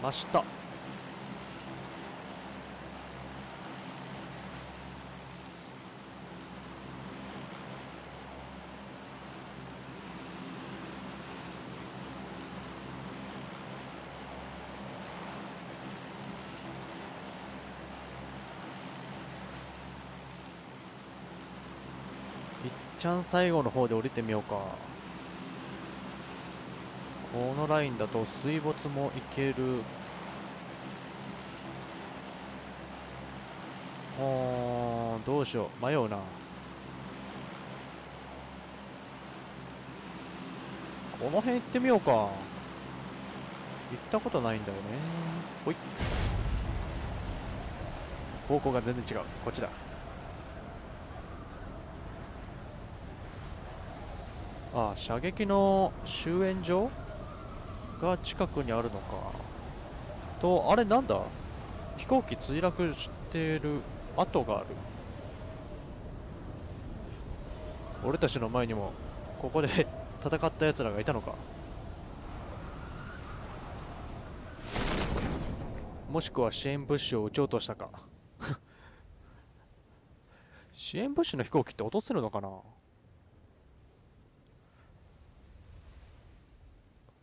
真下いっちゃん最後の方で降りてみようか。このラインだと水没もいける。うーどうしよう。迷うな。この辺行ってみようか。行ったことないんだよね。ほい。方向が全然違う。こっちだ。ああ射撃の終焉場？が近くにあるのか。とあれなんだ？飛行機墜落してる。跡がある。俺たちの前にもここで 戦った奴らがいたのか。もしくは支援物資を撃ち落としたか。支援物資の飛行機って落とせるのかな？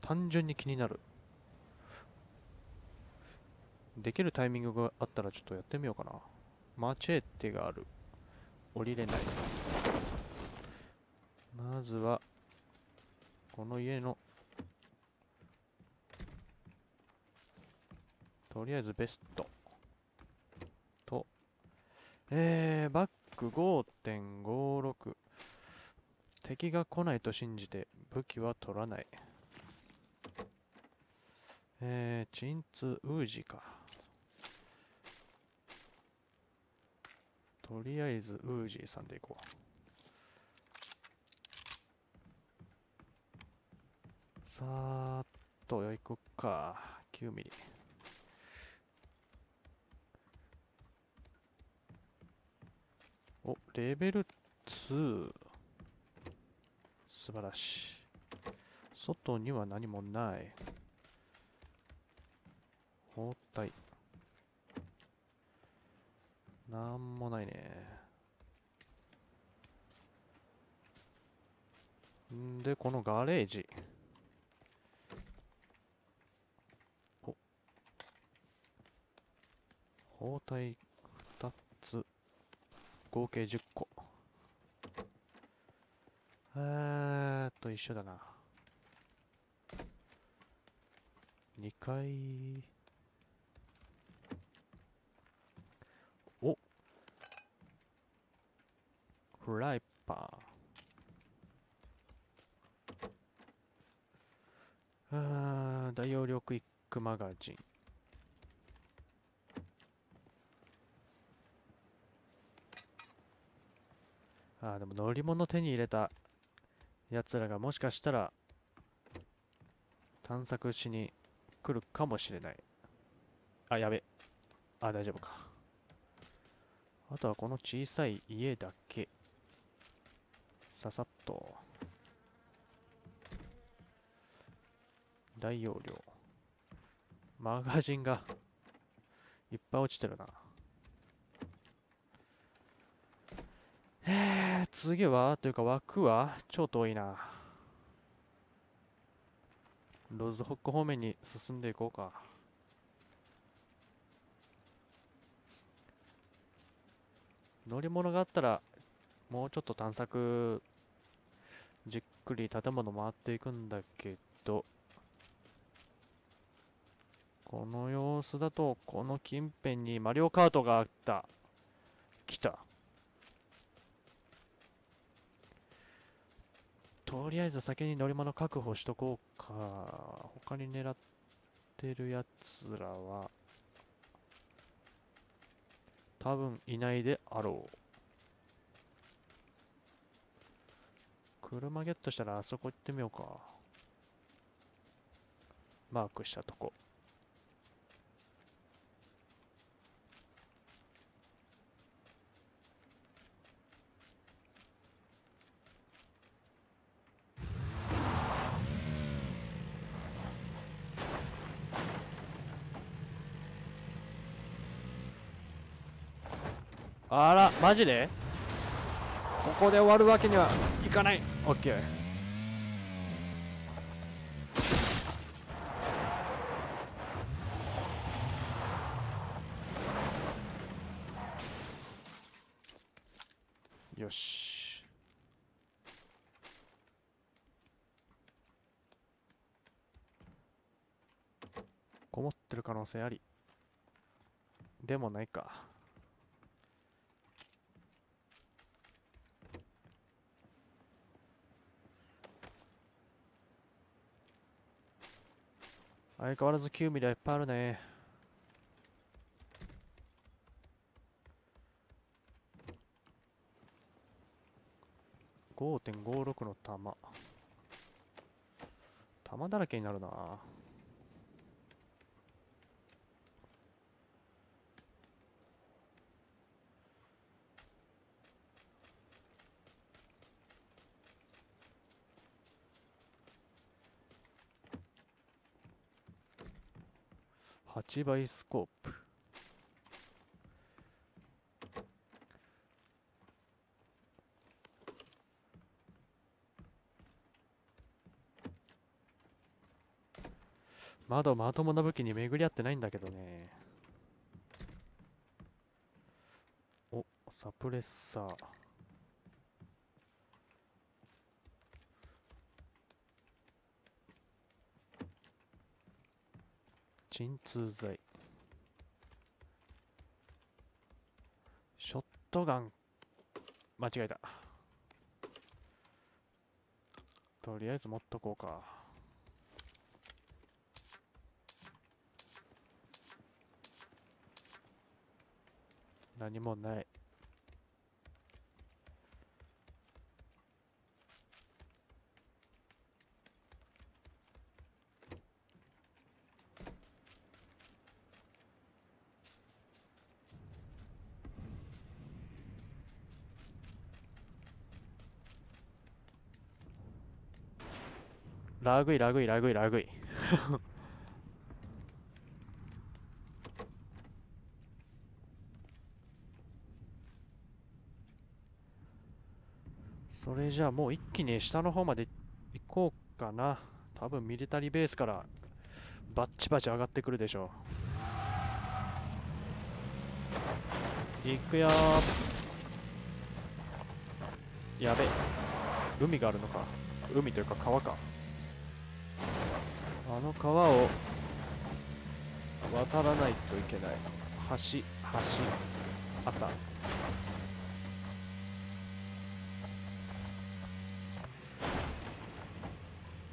単純に気になる。できるタイミングがあったらちょっとやってみようかな。マチェーテがある。降りれない。まずはこの家のとりあえずベスト。とえー、バック5.56敵が来ないと信じて武器は取らない。えー、チンツウージか。とりあえずウージーさんでいこう。さーっと、行こっか。9ミリ。お、レベル2。素晴らしい。外には何もない。包帯なんもないね。んでこのガレージ。お包帯2つ。合計10個。えーっと一緒だな。2階。フライパンあー大容量クイックマガジン。あーでも乗り物手に入れたやつらがもしかしたら探索しに来るかもしれない。あやべ。あ大丈夫か。あとはこの小さい家だけ。ささっと。大容量。マガジンがいっぱい落ちてるな。え、次は？というか枠は？超遠いな。ロズホック方面に進んでいこうか。乗り物があったらもうちょっと探索じっくり建物回っていくんだけどこの様子だとこの近辺にマリオカートがあった。来た。とりあえず先に乗り物確保しとこうか。他に狙ってるやつらは多分いないであろう。車ゲットしたらあそこ行ってみようか。マークしたとこ。あら、マジで？ここで終わるわけにはいかない。オッケーよし。こもってる可能性あり。でもないか。相変わらず9ミリはいっぱいあるね。5.56の弾弾だらけになるな。8倍スコープ。まだまともな武器に巡り合ってないんだけどね。おサプレッサー。鎮痛剤。ショットガン。間違えた。とりあえず持っとこうか。何もない。ラグいラグいラグいラグい それじゃあもう一気に下の方まで行こうかな。多分ミリタリーベースからバッチバチ上がってくるでしょう。行くよやべ。海があるのか。海というか川か。あの川を渡らないといけない。橋橋あった。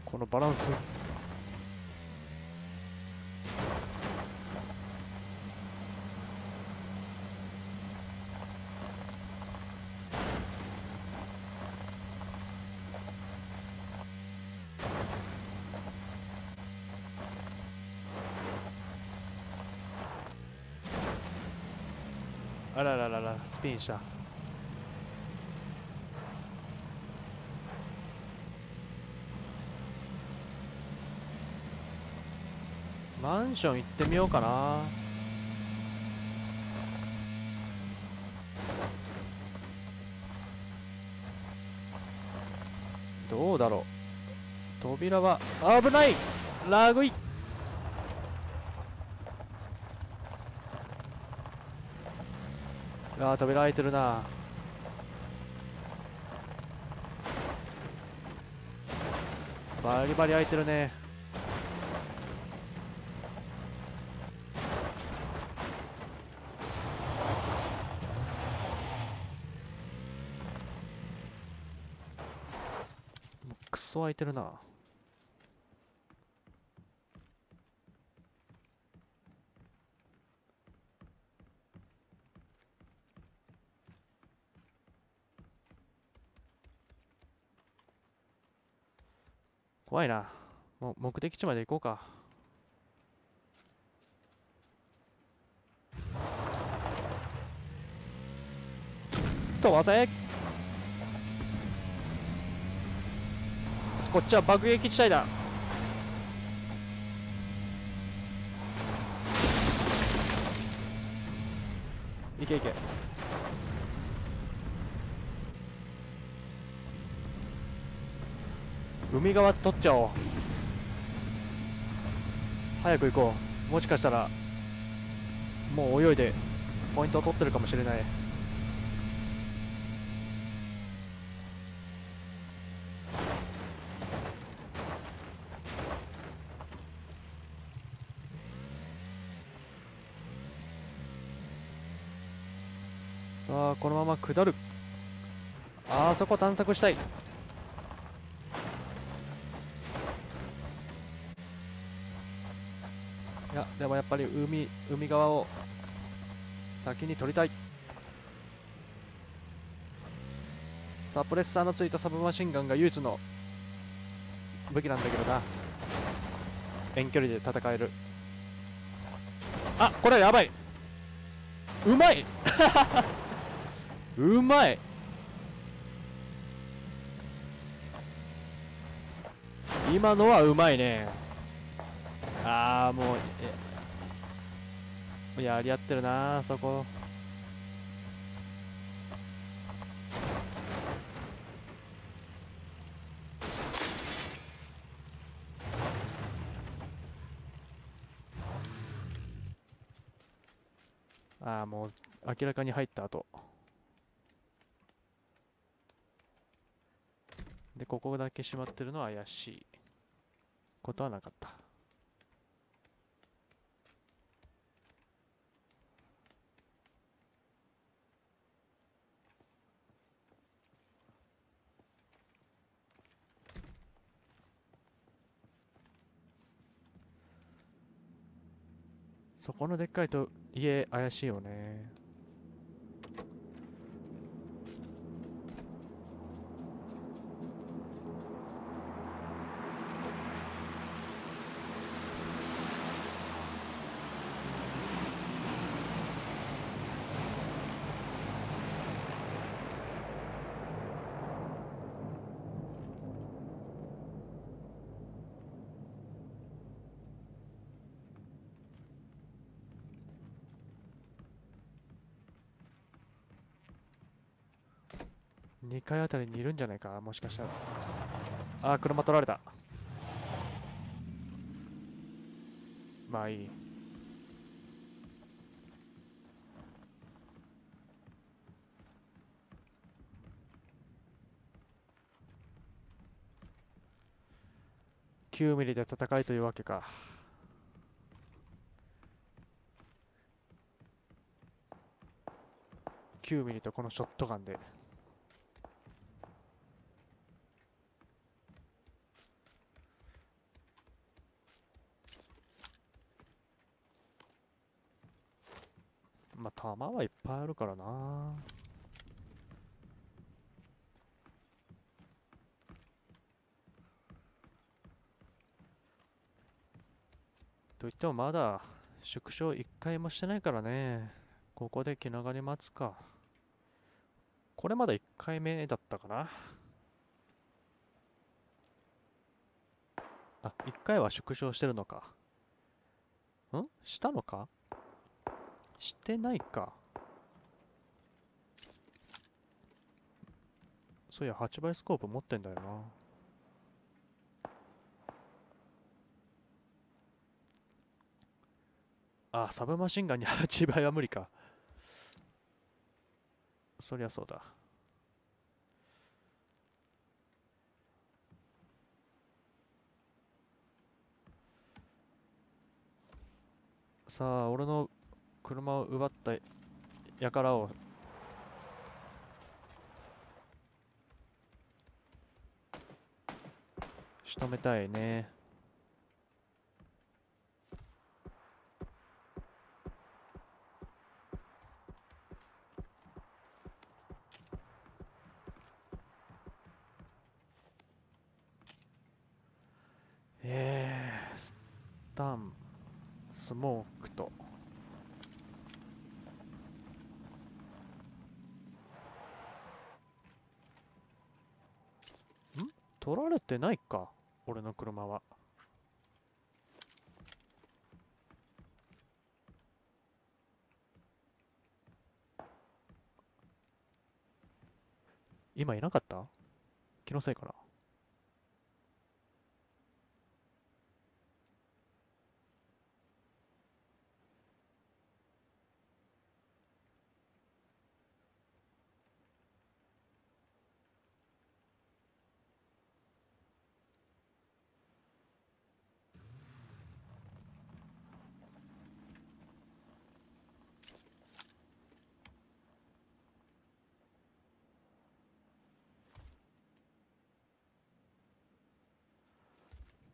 このバランス。あららららスピンした。マンション行ってみようかな。どうだろう。扉は危ない。ラグいあー扉開いてるな。バリバリ開いてるね。クソ開いてるな。怖いな。もう目的地まで行こうか。飛ばせこっちは爆撃地帯だ。いけいけ。海側取っちゃおう。早く行こう。もしかしたらもう泳いでポイントを取ってるかもしれない。さあこのまま下る。あそこ探索したいいやでもやっぱり海海側を先に取りたい。サプレッサーのついたサブマシンガンが唯一の武器なんだけどな。遠距離で戦える。あこれやばい。うまい。うまい。今のはうまいね。ああもうやり合ってるなあそこ。ああもう明らかに入った後。でここだけ閉まってるのは怪しいことはなかった。そこのでっかいと家怪しいよね。2階あたりにいるんじゃないかもしかしたら。あー車取られた。まあいい。9ミリで戦いというわけか。9ミリとこのショットガンで。弾はいっぱいあるからな。といってもまだ縮小1回もしてないからね。ここで気長に待つか。これまだ1回目だったかな。あ1回は縮小してるのか。ん？したのか？してないか。そういや8倍スコープ持ってんだよな。あサブマシンガンに 8倍は無理か。そりゃそうだ。さあ俺の車を奪った輩を仕留めたいね。えー、スタンスモークと。ってないか俺の車は。今いなかった？気のせいかな？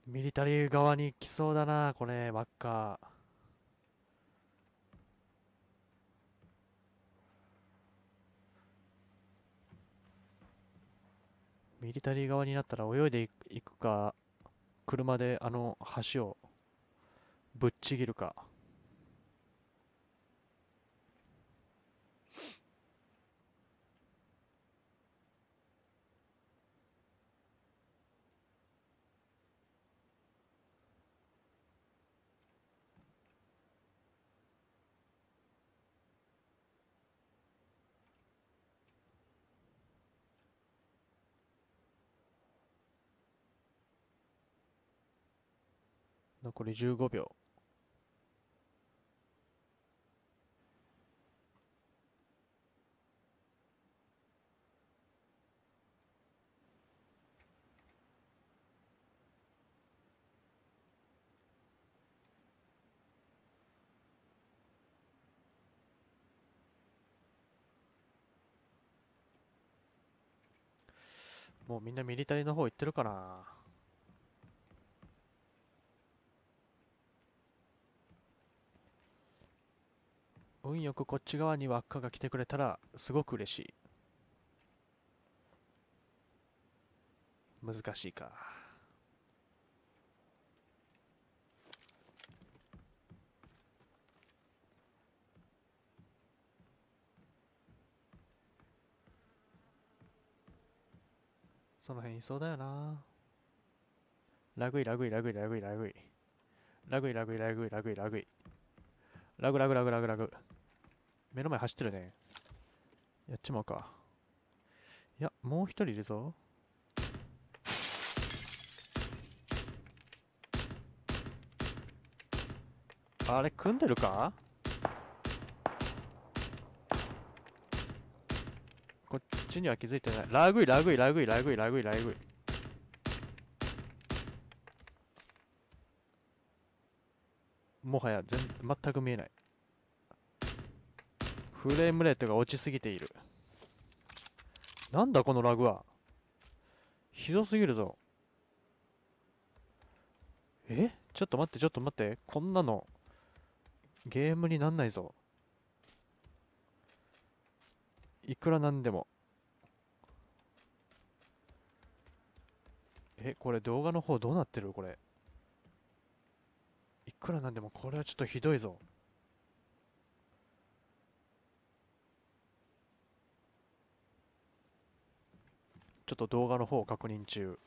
ミリタリー側に来そうだな、これ、輪っか。ミリタリー側になったら泳いでいくか、車であの橋をぶっちぎるか。残り15秒。もうみんなミリタリーの方行ってるかな運よくこっち側に輪っかが来てくれたらすごく嬉しい。難しいか。その辺いそうだよな。ラグイラグイラグイラグイラグイ。ラグイラグイラグイラグイラグイ。ラグラグラグラグラグ。目の前走ってるね。やっちまうか。いやもう一人いるぞ。あれ組んでるか？こっちには気づいてない。ラグイラグイラグイラグイラグイラグイ。もはや全全く見えない。フレームレートが落ちすぎている。なんだこのラグは。ひどすぎるぞ。え？ちょっと待ってちょっと待って。こんなの。ゲームになんないぞ。いくらなんでも。えこれ動画の方どうなってる？これ。いくらなんでも。これはちょっとひどいぞ。ちょっと動画の方を確認中。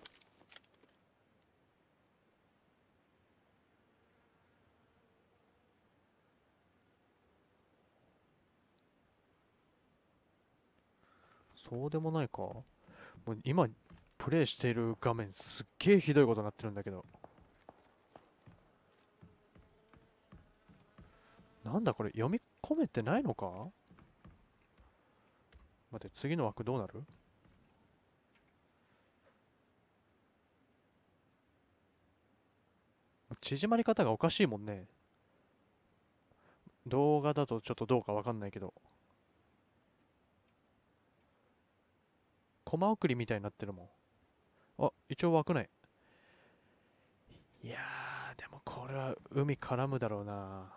そうでもないか？もう今プレイしている画面すっげえひどいことになってるんだけど。なんだこれ？読み込めてないのか？待って次の枠どうなる？縮まり方がおかしいもんね。動画だとちょっとどうかわかんないけど。コマ送りみたいになってるもん。あ一応枠ない。いやでもこれは海絡むだろうな。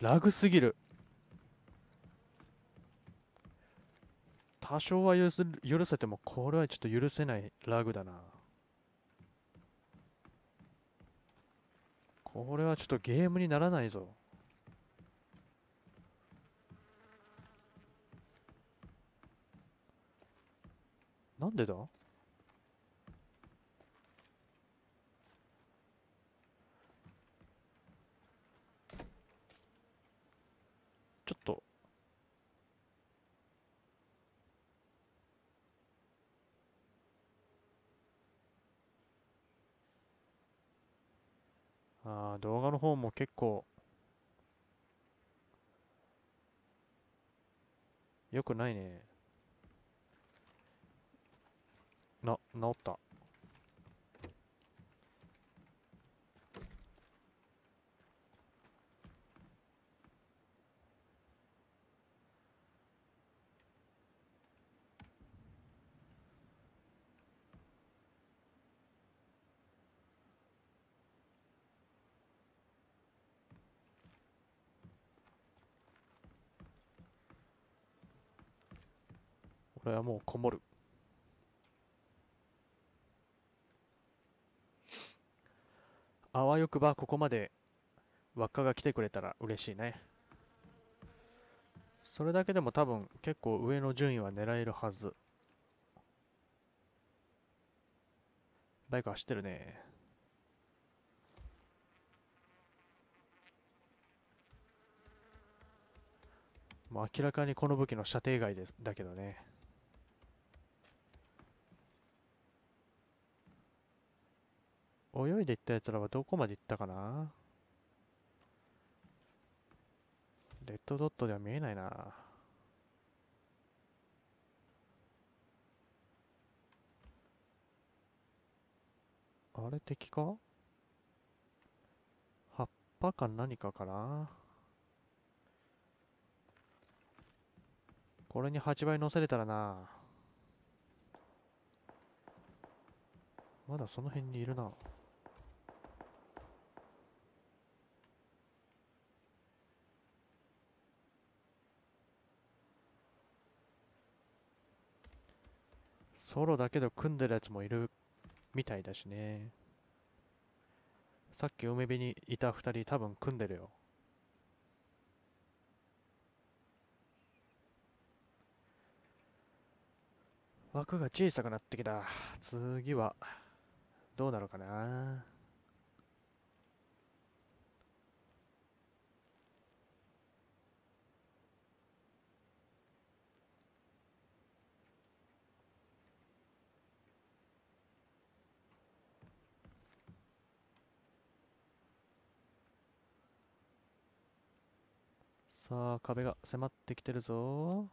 ラグすぎる。多少は許す許せてもこれはちょっと許せないラグだな。これはちょっとゲームにならないぞ。なんでだ？ちょっと。あ動画の方も結構よくないね。な治った。俺はもうこもる。あわよくばここまで輪っかが来てくれたら嬉しいね。それだけでも多分結構上の順位は狙えるはず。バイク走ってるね。もう明らかにこの武器の射程外です。だけどね。泳いでいったやつらはどこまで行ったかな？レッドドットでは見えないな。あれ敵か？葉っぱか何かかな？これに8倍乗せれたらな。まだその辺にいるな。ソロだけど組んでるやつもいるみたいだしね。さっき梅辺にいた二人多分組んでるよ。枠が小さくなってきた。次はどうなるかな。さあ壁が迫ってきてるぞ。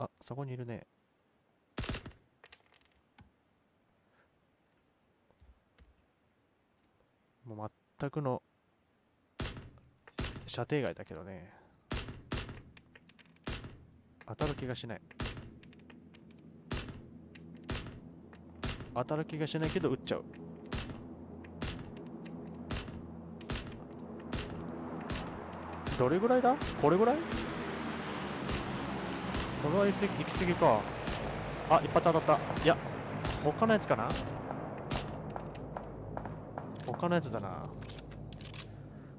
あそこにいるね。もう全くの射程外だけどね。当たる気がしない。当たる気がしないけど撃っちゃう。どれぐらいだ？これぐらい？それは行き行き過ぎか。あ一発当たった。いや他のやつかな？他のやつだな。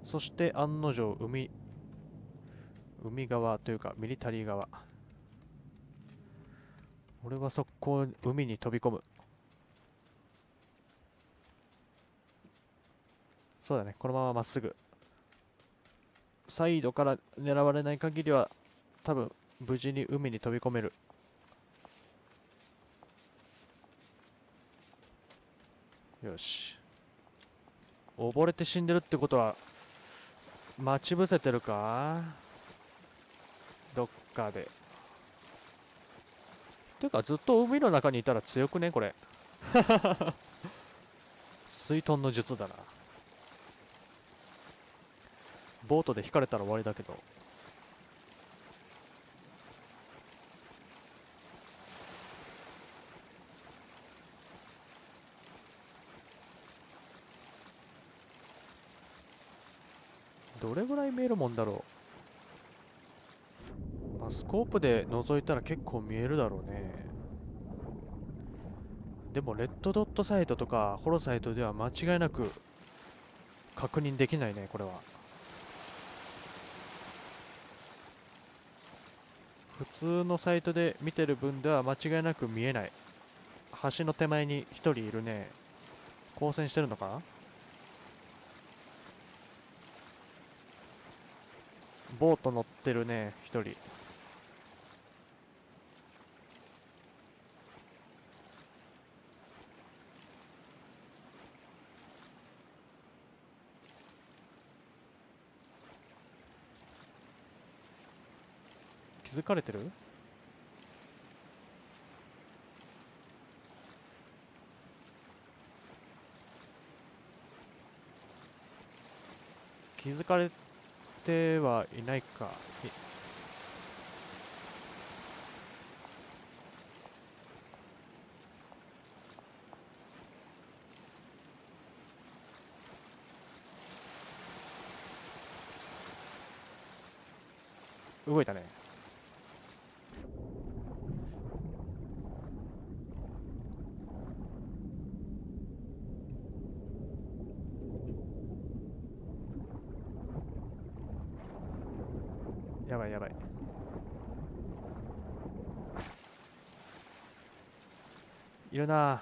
そして案の定海。海側というかミリタリー側。俺は速攻海に飛び込む。そうだね。このまままっすぐサイドから狙われない限りは多分無事に海に飛び込める。よし。溺れて死んでるってことは待ち伏せてるか？どっかで。ていうかずっと海の中にいたら強くね？これ。水遁の術だな。ボートで引かれたら終わりだけど。どれぐらい見えるもんだろう、まあ、スコープで覗いたら結構見えるだろうね。でもレッドドットサイトとかホロサイトでは間違いなく確認できないねこれは。普通のサイトで見てる分では間違いなく見えない。橋の手前に1人いるね。交戦してるのか？ボート乗ってるね1人。気づかれてる？気づかれてはいないか。動いたね。ばいやばい。いるな。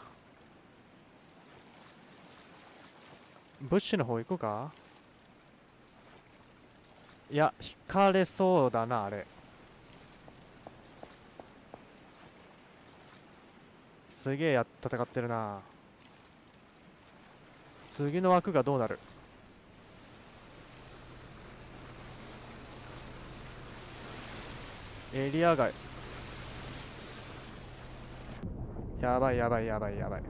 ブッシュの方行くか？いや引かれそうだなあれ。すげえや戦ってるな。次の枠がどうなる？エリア外。やばいやばいやばいやばい。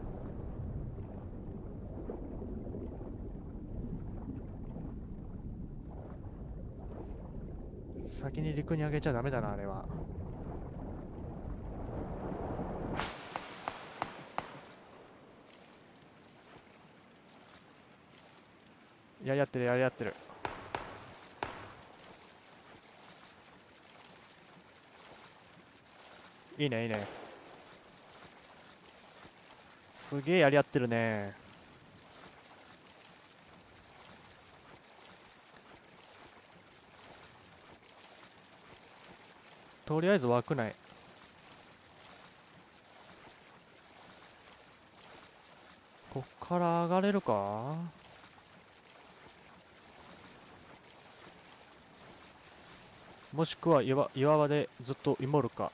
先に陸に上げちゃダメだなあれは。やり合ってるやり合ってる。いいねいいね。すげえやり合ってるね。とりあえず枠内。こっから上がれるか？もしくは岩岩場でずっとイモるか。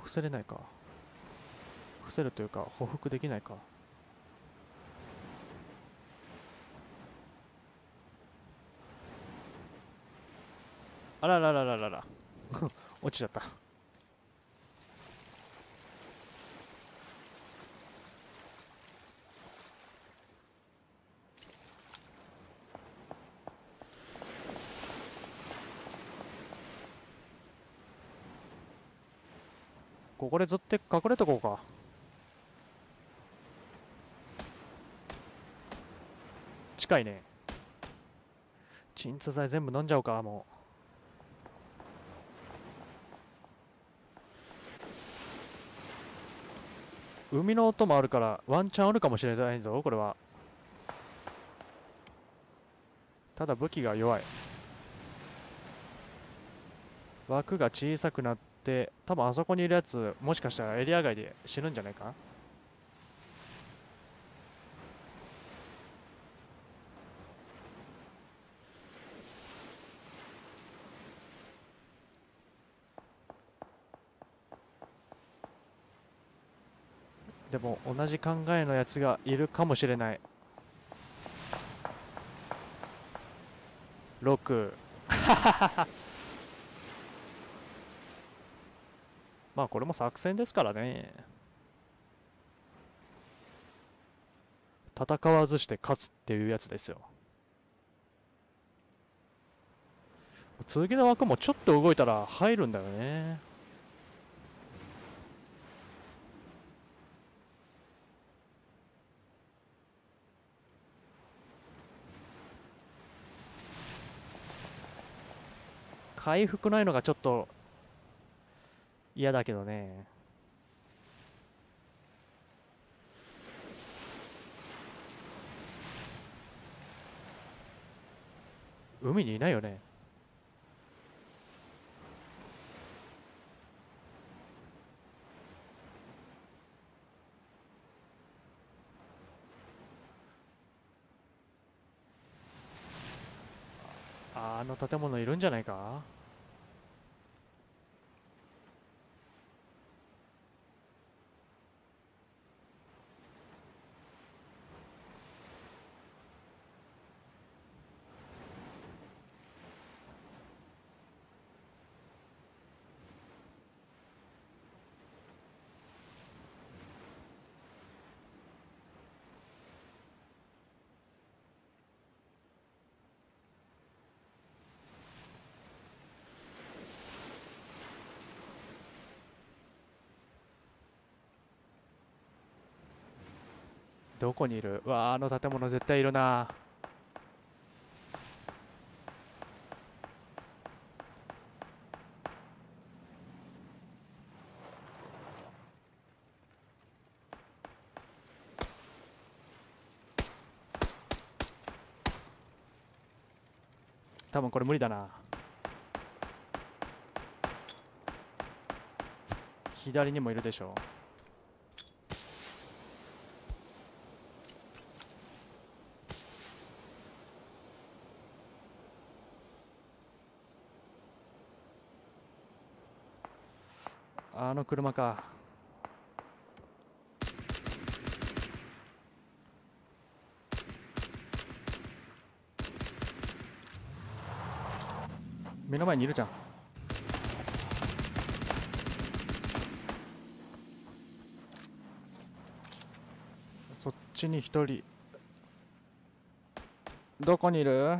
伏せれないか。伏せるというか報復できないか。あらららららら。落ちちゃった。ここでずっと隠れとこうか。近いね。鎮痛剤全部飲んじゃおうかもう。海の音もあるからワンチャンあるかもしれないぞこれは。ただ武器が弱い。枠が小さくなって多分あそこにいるやつもしかしたらエリア外で死ぬんじゃないか？でも同じ考えのやつがいるかもしれない。6 まあこれも作戦ですからね。戦わずして勝つっていうやつですよ。次の枠もちょっと動いたら入るんだよね。回復ないのがちょっと嫌だけどね。海にいないよね。あの建物いるんじゃないか？どこにいる？わあの建物絶対いるな。多分これ無理だな。左にもいるでしょう。車か。目の前にいるじゃん。そっちに一人。どこにいる？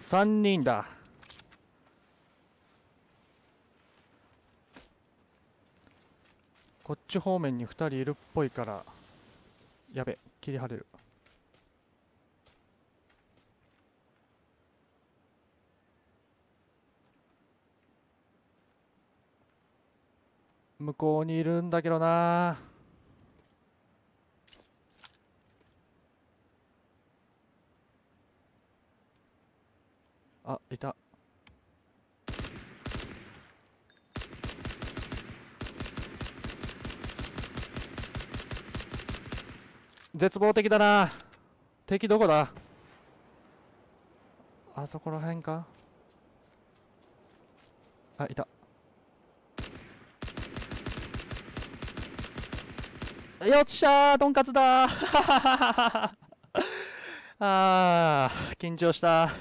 三人だ。こっち方面に二人いるっぽいからやべ切り張れる。向こうにいるんだけどな。あいた。絶望的だな。敵どこだ？あそこら辺か？あいた。よっしゃーとんかつだ。ー あー緊張した。